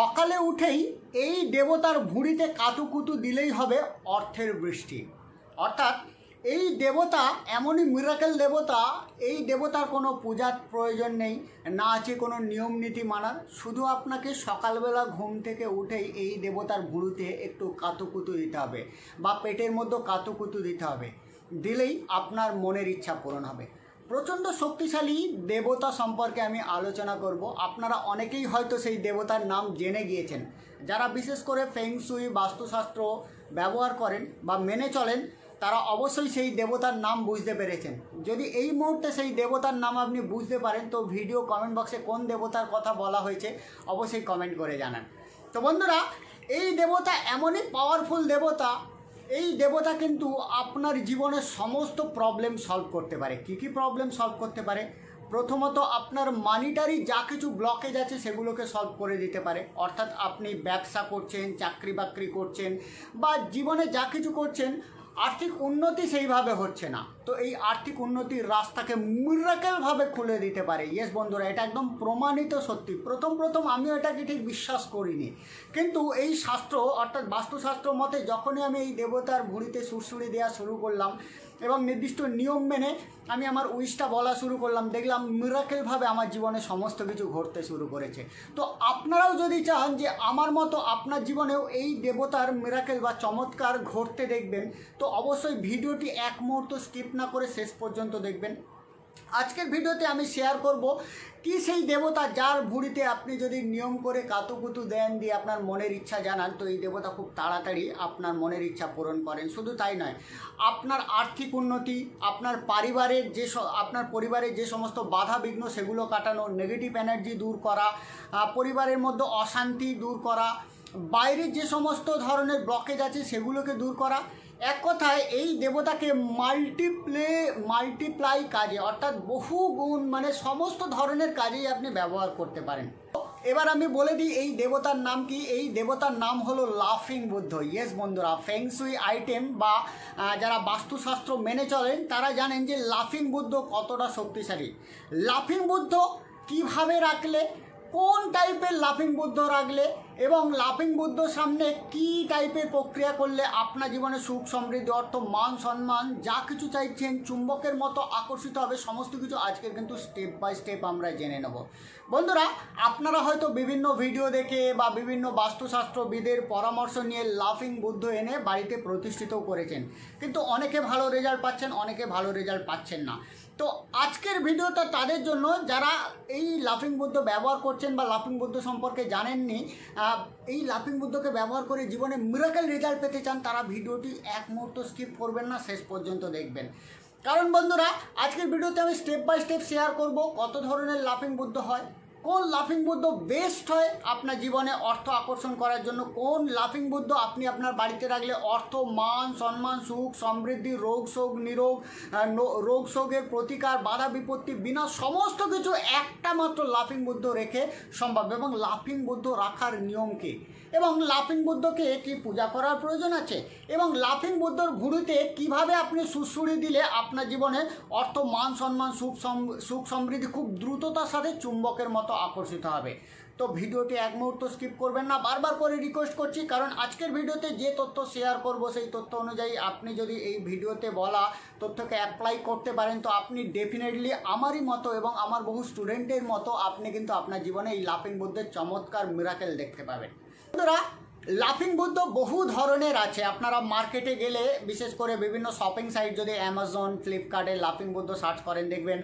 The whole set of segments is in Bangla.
সকালে উঠেই এই দেবতার ভুঁড়িতে কাতুকুতু দিলেই হবে অর্থের বৃষ্টি। অর্থাৎ এই দেবতা এমনই মিরাকেল দেবতা, এই দেবতার কোনো পূজার প্রয়োজন নেই, না আছে কোনো নিয়ম নীতি মানার। শুধু আপনাকে সকালবেলা ঘুম থেকে উঠেই এই দেবতার ভুঁড়িতে একটু কাতুকুতু দিতে হবে বা পেটের মধ্যে কাতুকুতু দিতে হবে। দিলেই আপনার মনের ইচ্ছা পূরণ হবে। প্রচণ্ড শক্তিশালী দেবতা সম্পর্কে আমি আলোচনা করব। আপনারা অনেকেই হয়তো সেই দেবতার নাম জেনে গিয়েছেন। যারা বিশেষ করে ফেংসুই বাস্তুশাস্ত্র ব্যবহার করেন বা মেনে চলেন, তারা অবশ্যই সেই দেবতার নাম বুঝতে পেরেছেন। যদি এই মুহূর্তে সেই দেবতার নাম আপনি বুঝতে পারেন, তো ভিডিও কমেন্ট বক্সে কোন দেবতার কথা বলা হয়েছে, অবশ্যই কমেন্ট করে জানান। তো বন্ধুরা, এই দেবতা এমনই পাওয়ারফুল দেবতা এই দেবতা কিন্তু আপনার জীবনের সমস্ত প্রবলেম সলভ করতে পারে। কী কী প্রবলেম সলভ করতে পারে? প্রথমত আপনার মানিটারি যা কিছু ব্লকেজ আছে সেগুলোকে সলভ করে দিতে পারে। অর্থাৎ আপনি ব্যবসা করছেন, চাকরি বাকরি করছেন বা জীবনে যা কিছু করছেন, আর্থিক উন্নতি সেইভাবে হচ্ছে না। তো এই আর্থিক উন্নতির রাস্তাকে মিরাকেলভাবে খুলে দিতে পারে। ইয়েস বন্ধুরা, এটা একদম প্রমাণিত সত্যি। প্রথম প্রথম আমিও এটাকে ঠিক বিশ্বাস করিনি। কিন্তু এই শাস্ত্র, অর্থাৎ বাস্তুশাস্ত্র মতে যখনই আমি এই দেবতার ভুঁড়িতে সুরসুরি দেওয়া শুরু করলাম এবং নির্দিষ্ট নিয়ম মেনে আমি আমার উইশটা বলা শুরু করলাম, দেখলাম মিরাকেলভাবে আমার জীবনে সমস্ত কিছু ঘটতে শুরু করেছে। তো আপনারাও যদি চান যে আমার মতো আপনার জীবনেও এই দেবতার মিরাকেল বা চমৎকার ঘটতে দেখবেন, তো অবশ্যই ভিডিওটি এক মুহূর্ত স্কিপ না করে শেষ পর্যন্ত দেখবেন। আজকের ভিডিওতে আমি শেয়ার করব কি সেই দেবতা যার ভুঁড়িতে আপনি যদি নিয়ম করে কাতুকুতু দেন দিয়ে আপনার মনের ইচ্ছা জানান, তো এই দেবতা খুব তাড়াতাড়ি আপনার মনের ইচ্ছা পূরণ করেন। শুধু তাই নয়, আপনার আর্থিক উন্নতি, আপনার পারিবারের যে আপনার পরিবারের যে সমস্ত বাধা বিঘ্ন সেগুলো কাটানো নেগেটিভ এনার্জি দূর করা পরিবারের মধ্যে অশান্তি দূর করা, বাইরের যে সমস্ত ধরনের ব্লকেজ আছে সেগুলোকে দূর করা এক কথায় এই দেবতাকে মাল্টিপ্লে মাল্টিপ্লাই কাজে, অর্থাৎ বহু গুণ মানে সমস্ত ধরনের কাজেই আপনি ব্যবহার করতে পারেন। এবার আমি বলে দিই, এই দেবতার নাম কি? এই দেবতার নাম হলো লাফিং বুদ্ধ। ইয়েস বন্ধুরা ফেংসুই আইটেম বা যারা বাস্তুশাস্ত্র মেনে চলেন, তারা জানেন যে লাফিং বুদ্ধ কতটা শক্তিশালী। লাফিং বুদ্ধ কীভাবে রাখলে, কোন টাইপের লাফিং বুদ্ধ রাখলে এবং লাফিং বুদ্ধ সামনে কি টাইপের প্রক্রিয়া করলে আপনার জীবনে সুখ, সমৃদ্ধি, অর্থ, মান, সম্মান, যা কিছু চাইছেন চুম্বকের মতো আকর্ষিত হবে, সমস্ত কিছু আজকের কিন্তু স্টেপ বাই স্টেপ আমরা জেনে নেব। বন্ধুরা, আপনারা হয়তো বিভিন্ন ভিডিও দেখে বা বিভিন্ন বাস্তুশাস্ত্রবিদের পরামর্শ নিয়ে লাফিং বুদ্ধ এনে বাড়িতে প্রতিষ্ঠিতও করেছেন। কিন্তু অনেকে ভালো রেজাল্ট পাচ্ছেন, অনেকে ভালো রেজাল্ট পাচ্ছেন না। তো আজকের ভিডিওটা তাদের জন্য, যারা এই লাফিং বুদ্ধ ব্যবহার করছেন বা লাফিং বুদ্ধ সম্পর্কে জানেননি এই লাফিং বুদ্ধকে ব্যবহার করে জীবনে মিরাকেল রেজাল্ট পেতে চান, তারা ভিডিওটি এক মুহূর্ত স্কিপ করবেন না, শেষ পর্যন্ত দেখবেন। কারণ বন্ধুরা, আজকের ভিডিওতে আমি স্টেপ বাই স্টেপ শেয়ার করব, কত ধরনের লাফিং বুদ্ধ হয় কোন লাফিং বুদ্ধ বেস্ট হয় আপনার জীবনে অর্থ আকর্ষণ করার জন্য? কোন লাফিং বুদ্ধ আপনি আপনার বাড়িতে রাখলে অর্থ, মান, সম্মান, সুখ, সমৃদ্ধি, রোগ শোক, নিরোগ রোগ শোকের প্রতিকার, বাধা, বিপত্তি, বিনা সমস্ত কিছু একটা মাত্র লাফিং বুদ্ধ রেখে সম্ভব। এবং লাফিং বুদ্ধ রাখার নিয়ম কী? এবং লাফিং বুদ্ধকে কি পূজা করার প্রয়োজন আছে? এবং লাফিং বুদ্ধর ভুঁড়িতে কীভাবে আপনি সুসুড়ি দিলে আপনার জীবনে অর্থ, মান, সম্মান, সুখ সুখ সমৃদ্ধি খুব দ্রুততার সাথে চুম্বকের মতো আকর্ষিত হবে। তো ভিডিওটি এক মুহূর্ত স্কিপ করবেন না, বারবার করে রিকোয়েস্ট করছি, কারণ আজকের ভিডিওতে যে তথ্য শেয়ার করব সেই তথ্য অনুযায়ী আপনি যদি এই ভিডিওতে বলা তথ্যকে অ্যাপ্লাই করতে পারেন, তো আপনি ডেফিনেটলি আমারই মতো এবং আমার বহু স্টুডেন্টের মতো আপনি কিন্তু আপনার জীবনে এই লাফিং বুদ্ধের চমৎকার মিরাকেল দেখতে পাবেন। বন্ধুরা লাফিং বুদ্ধ বহু ধরনের আছে। আপনারা মার্কেটে গেলে, বিশেষ করে বিভিন্ন শপিং সাইট যদি অ্যামাজন ফ্লিপকার্টে লাফিং বুদ্ধ সার্চ করেন, দেখবেন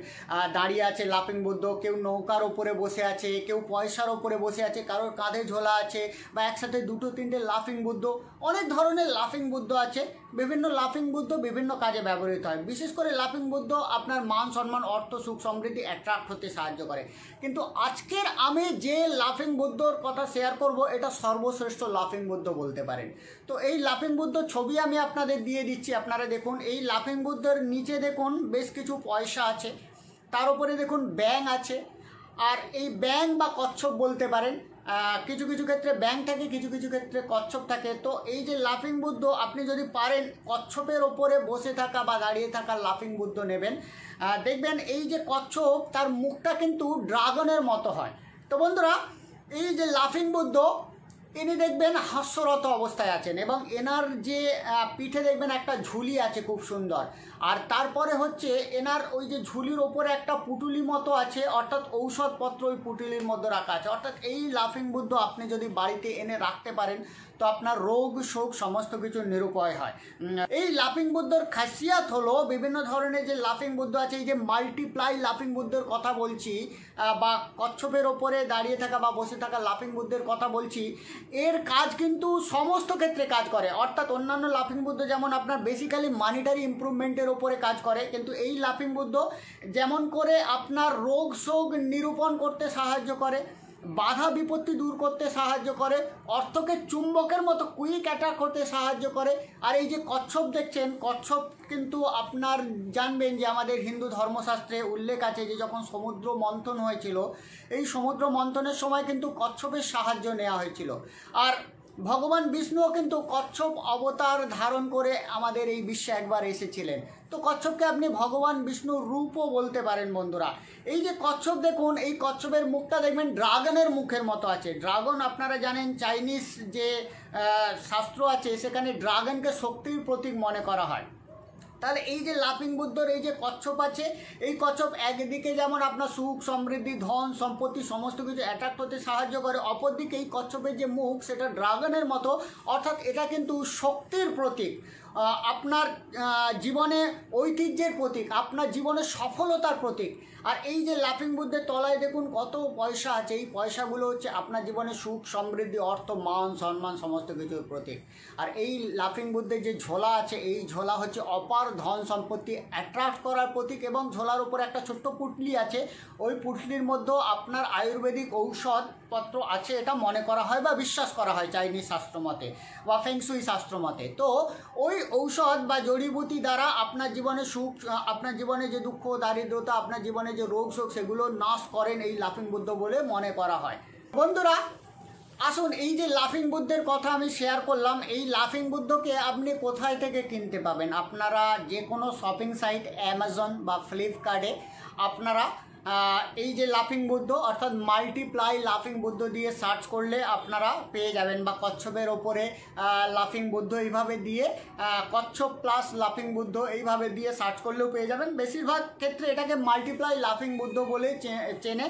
দাঁড়িয়ে আছে লাফিং বুদ্ধ কেউ নৌকার ওপরে বসে আছে, কেউ পয়সার ওপরে বসে আছে, কারোর কাঁধে ঝোলা আছে, বা একসাথে দুটো, তিনটে লাফিং বুদ্ধ অনেক ধরনের লাফিং বুদ্ধ আছে। বিভিন্ন লাফিং বুদ্ধ বিভিন্ন কাজে ব্যবহৃত হয়। বিশেষ করে লাফিং বুদ্ধ আপনার মান, সম্মান, অর্থ, সুখ, সমৃদ্ধি অ্যাট্রাক্ট হতে সাহায্য করে। কিন্তু আজকের আমি যে লাফিং বুদ্ধর কথা শেয়ার করব, এটা সর্বশ্রেষ্ঠ লাফিং বুদ্ধ বলতে পারেন। তো এই লাফিং বুদ্ধ ছবি আমি আপনাদের দিয়ে দিচ্ছি, আপনারা দেখুন, এই লাফিং বুদ্ধর নিচে দেখুন, বেশ কিছু পয়সা আছে। তার উপরে দেখুন ব্যাং আছে। আর এই ব্যাং বা কচ্ছপ বলতে পারেন কিছু কিছু ক্ষেত্রে ব্যাং থাকে, কিছু কিছু ক্ষেত্রে কচ্ছপ থাকে। তো এই যে লাফিং বুদ্ধ, আপনি যদি পারেন কচ্ছপের ওপরে বসে থাকা বা দাঁড়িয়ে থাকা লাফিং বুদ্ধ নেবেন। দেখবেন এই যে কচ্ছপ, তার মুখটা কিন্তু ড্রাগনের মতো হয়। তো বন্ধুরা, এই যে লাফিং বুদ্ধ ইনি দেখবেন হাস্যরত অবস্থায় আছেন এবং এনার যে পিঠে দেখবেন একটা ঝুলি আছে খুব সুন্দর। আর তারপরে হচ্ছে এনার ওই যে ঝুলির ওপরে একটা পুটুলি মতো আছে, অর্থাৎ ঔষধপত্র ওই পুটুলির মধ্যে রাখা আছে। অর্থাৎ এই লাফিং বুদ্ধ আপনি যদি বাড়িতে এনে রাখতে পারেন তো আপনার রোগ, শোক, সমস্ত কিছু নিরুপায় হয়। এই লাফিং বুদ্ধর খাসিয়াত হলো বিভিন্ন ধরনের যে লাফিং বুদ্ধ আছে, এই যে মাল্টিপ্লাই লাফিং বুদ্ধের কথা বলছি বা কচ্ছপের ওপরে দাঁড়িয়ে থাকা বা বসে থাকা লাফিং বুদ্ধের কথা বলছি, এর কাজ কিন্তু সমস্ত ক্ষেত্রে কাজ করে। অর্থাৎ অন্যান্য লাফিং বুদ্ধ যেমন আপনার বেসিক্যালি মানিটারি ইমপ্রুভমেন্টের ওপরে কাজ করে, কিন্তু এই লাফিং বুদ্ধ যেমন করে আপনার রোগ, শোক নিরূপণ করতে সাহায্য করে বাধা বিপত্তি দূর করতে সাহায্য করে, অর্থকে চুম্বকের মতো কুইক অ্যাটাক হতে সাহায্য করে। আর এই যে কচ্ছপ দেখছেন, কচ্ছপ কিন্তু আপনার জানবেন যে আমাদের হিন্দু ধর্মশাস্ত্রে উল্লেখ আছে যে যখন সমুদ্র মন্থন হয়েছিল, এই সমুদ্র মন্থনের সময় কিন্তু কচ্ছপের সাহায্য নেওয়া হয়েছিল। আর ভগবান বিষ্ণুও কিন্তু কচ্ছপ অবতার ধারণ করে আমাদের এই বিশ্বে একবার এসেছিলেন। তো কচ্ছপকে আপনি ভগবান বিষ্ণুর রূপও বলতে পারেন বন্ধুরা। এই যে কচ্ছপ দেখুন, এই কচ্ছপের মুখটা দেখবেন ড্রাগনের মুখের মতো আছে। ড্রাগন আপনারা জানেন, চাইনিজ যে শাস্ত্র আছে, সেখানে ড্রাগনকে শক্তির প্রতীক মনে করা হয়। তাহলে এই যে লাফিং বুদ্ধর এই যে কচ্ছপ আছে, এই কচ্ছপ একদিকে যেমন আপনার সুখ, সমৃদ্ধি, ধন, সম্পত্তি সমস্ত কিছু অ্যাট্রাক্ট হতে সাহায্য করে, অপরদিকে এই কচ্ছপের যে মুখ, সেটা ড্রাগনের মতো, অর্থাৎ এটা কিন্তু শক্তির প্রতীক। আপনার জীবনে ঐতিহ্যের প্রতীক, আপনার জীবনে সফলতার প্রতীক। আর এই যে লাফিং বুদ্ধের তলায় দেখুন কত পয়সা আছে, এই পয়সাগুলো হচ্ছে আপনার জীবনে সুখ, সমৃদ্ধি, অর্থ, মান, সম্মান, সমস্ত কিছুর প্রতীক। আর এই লাফিং বুদ্ধের যে ঝোলা আছে, এই ঝোলা হচ্ছে অপার ধন সম্পত্তি অ্যাট্রাক্ট করার প্রতীক এবং ঝোলার উপর একটা ছোট্ট পুটলি আছে। ওই পুটলির মধ্যেও আপনার আয়ুর্বেদিক ঔষধপত্র আছে এটা মনে করা হয় বা বিশ্বাস করা হয় চাইনিজ শাস্ত্র মতে বা ফেংসুই শাস্ত্র মতে। তো ওই ঔষধ বা জড়িবুতি দ্বারা আপনার জীবনে সুখ, আপনার জীবনে যে দুঃখ, দারিদ্রতা, আপনার জীবনে যে রোগ শোক সেগুলো নাশ করেন এই লাফিং বুদ্ধ বলে মনে করা হয়। বন্ধুরা, আসুন এই যে লাফিং বুদ্ধের কথা আমি শেয়ার করলাম, এই লাফিং বুদ্ধকে আপনি কোথায় থেকে কিনতে পাবেন? আপনারা যে কোনো শপিং সাইট অ্যামাজন বা ফ্লিপকার্টে আপনারা এই যে লাফিং বুদ্ধ, অর্থাৎ মাল্টিপ্লাই লাফিং বুদ্ধ দিয়ে সার্চ করলে আপনারা পেয়ে যাবেন, বা কচ্ছপের ওপরে লাফিং বুদ্ধ এইভাবে দিয়ে কচ্ছপ প্লাস লাফিং বুদ্ধ এইভাবে দিয়ে সার্চ করলেও পেয়ে যাবেন। বেশিরভাগ ক্ষেত্রে এটাকে মাল্টিপ্লাই লাফিং বুদ্ধ বলে চেনে।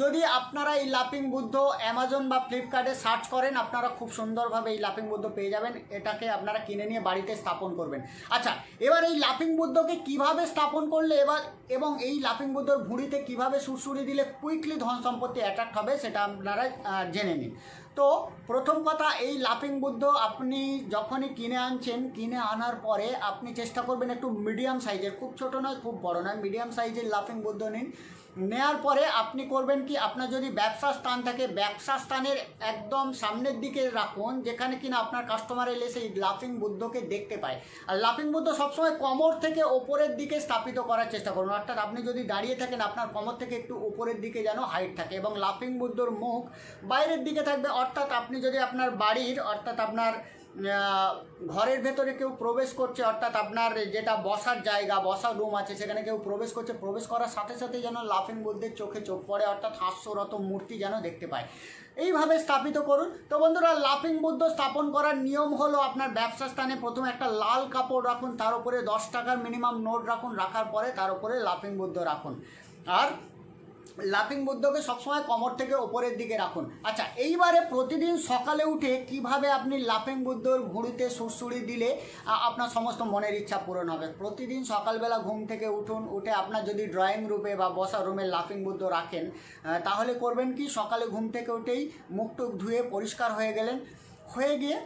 যদি আপনারা এই লাফিং বুদ্ধ অ্যামাজন বা ফ্লিপকার্টে সার্চ করেন, আপনারা খুব সুন্দরভাবে এই লাফিং বুদ্ধ পেয়ে যাবেন। এটাকে আপনারা কিনে নিয়ে বাড়িতে স্থাপন করবেন। আচ্ছা এবার এই লাফিং বুদ্ধকে কীভাবে স্থাপন করলে এবার, এবং এই লাফিং বুদ্ধর ভুঁড়িতে কীভাবে সুরসুরি দিলে কুইকলি ধন সম্পত্তি অ্যাট্রাক্ট হবে সেটা আপনারা জেনে নিন। তো প্রথম কথা, এই লাফিং বুদ্ধ আপনি যখনই কিনে আনছেন, কিনে আনার পরে আপনি চেষ্টা করবেন একটু মিডিয়াম সাইজের খুব ছোট নয়, খুব বড় নয় মিডিয়াম সাইজের লাফিং বুদ্ধ নিন। নেয়ার পরে আপনি করবেন কি, আপনার যদি ব্যবসা স্থান থাকে, ব্যবসা স্থানের একদম সামনের দিকে রাখুন, যেখানে কিনা আপনার কাস্টমার এলে সেই লাফিং বুদ্ধকে দেখতে পায়। আর লাফিং বুদ্ধ সবসময় কমর থেকে ওপরের দিকে স্থাপিত করার চেষ্টা করুন। অর্থাৎ আপনি যদি দাঁড়িয়ে থাকেন, আপনার কমর থেকে একটু উপরের দিকে যেন হাইট থাকে এবং লাফিং বুদ্ধর মুখ বাইরের দিকে থাকবে অর্থাৎ আপনি যদি আপনার বাড়ির, অর্থাৎ আপনার ঘরের ভেতরে কেউ প্রবেশ করছে, অর্থাৎ আপনার যেটা বসার জায়গা, বসার রুম আছে, সেখানে কেউ প্রবেশ করছে, প্রবেশ করার সাথে সাথে যেন লাফিং বুদ্ধের চোখে চোখ পড়ে, অর্থাৎ হাস্যরত মূর্তি যেন দেখতে পায়। এইভাবে স্থাপিত করুন। তো বন্ধুরা, লাফিং বুদ্ধ স্থাপন করার নিয়ম হলো আপনার ব্যবসা স্থানে প্রথমে একটা লাল কাপড় রাখুন, তার উপরে দশ টাকার মিনিমাম নোট রাখুন, রাখার পরে তার উপরে লাফিং বুদ্ধ রাখুন। আর লাফিং বুদ্ধকে সবসময় কমর থেকে ওপরের দিকে রাখুন। আচ্ছা এইবারে প্রতিদিন সকালে উঠে কীভাবে আপনি লাফিং বুদ্ধর ভুঁড়িতে সুরসুরি দিলে আপনার সমস্ত মনের ইচ্ছা পূরণ হবে? প্রতিদিন সকালবেলা ঘুম থেকে উঠুন, উঠে আপনার যদি ড্রয়িং রুমে বা বসা রুমে লাফিং বুদ্ধ রাখেন তাহলে করবেন কি, সকালে ঘুম থেকে উঠেই মুখ টুক ধুয়ে পরিষ্কার হয়ে গেলেন। হয়ে গিয়ে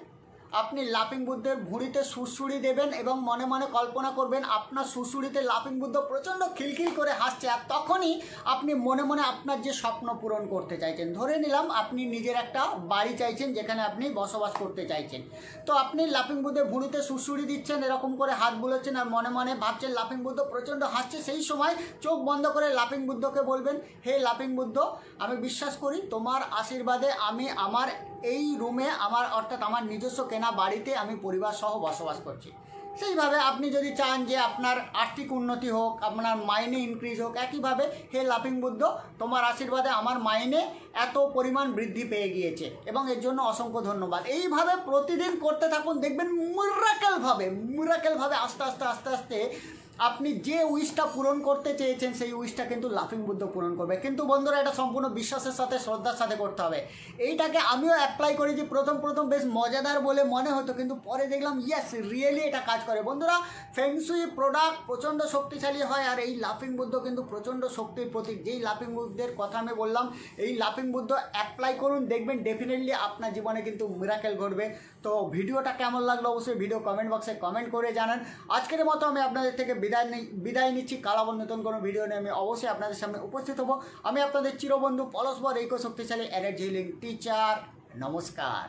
আপনি লাফিং বুদ্ধের ভুঁড়িতে সুরসুরি দেবেন এবং মনে মনে কল্পনা করবেন, আপনার সুরসুরিতে লাফিং বুদ্ধ প্রচণ্ড খিলখিল করে হাসছে আর তখনই আপনি মনে মনে আপনার যে স্বপ্ন পূরণ করতে চাইছেন, ধরে নিলাম আপনি নিজের একটা বাড়ি চাইছেন যেখানে আপনি বসবাস করতে চাইছেন। তো আপনি লাফিং বুদ্ধের ভুঁড়িতে সুরসুরি দিচ্ছেন, এরকম করে হাত বুলোচ্ছেন আর মনে মনে ভাবছেন লাফিং বুদ্ধ প্রচণ্ড হাসছে, সেই সময় চোখ বন্ধ করে লাফিং বুদ্ধকে বলবেন, হে লাফিং বুদ্ধ, আমি বিশ্বাস করি তোমার আশীর্বাদে আমি আমার এই রুমে আমার, অর্থাৎ আমার নিজস্ব কেনা বাড়িতে আমি পরিবার সহ বসবাস করছি। সেইভাবে আপনি যদি চান যে আপনার আর্থিক উন্নতি হোক, আপনার মাইনে ইনক্রিজ হোক, একইভাবে হে লাফিং বুদ্ধ, তোমার আশীর্বাদে আমার মাইনে এত পরিমাণ বৃদ্ধি পেয়ে গিয়েছে এবং এর জন্য অসংখ্য ধন্যবাদ। এইভাবে প্রতিদিন করতে থাকুন, দেখবেন মুরাকেলভাবে মুরাকেলভাবে আস্তে আস্তে আস্তে আস্তে আপনি যে উইশটা পূরণ করতে চেয়েছেন, সেই উইশটা কিন্তু লাফিং বুদ্ধ পূরণ করবে। কিন্তু বন্ধুরা, এটা সম্পূর্ণ বিশ্বাসের সাথে, শ্রদ্ধার সাথে করতে হবে। এইটাকে আমিও অ্যাপ্লাই করেছি প্রথম প্রথম বেশ মজাদার বলে মনে হতো, কিন্তু পরে দেখলাম ইয়েস রিয়েলি এটা কাজ করে। বন্ধুরা ফেংসুই প্রোডাক্ট প্রচণ্ড শক্তিশালী হয়, আর এই লাফিং বুদ্ধ কিন্তু প্রচণ্ড শক্তির প্রতীক। যেই লাফিং বুদ্ধের কথা আমি বললাম, এই লাফিং বুদ্ধ অ্যাপ্লাই করুন, দেখবেন ডেফিনেটলি আপনার জীবনে কিন্তু মিরাকেল ঘটবে। তো ভিডিওটা কেমন লাগল অবশ্যই ভিডিও কমেন্ট বক্সে কমেন্ট করে জানান। আজকের মতো আমি আপনাদের থেকে বিদায় বিদায় নিচ্ছি। কালাবন নতুন কোনো ভিডিও নিয়ে আমি অবশ্যই আপনাদের সামনে উপস্থিত হব। আমি আপনাদের চিরবন্ধু পলস্বর এই শক্তিশালী এনার্জি হিলিং টিচার নমস্কার।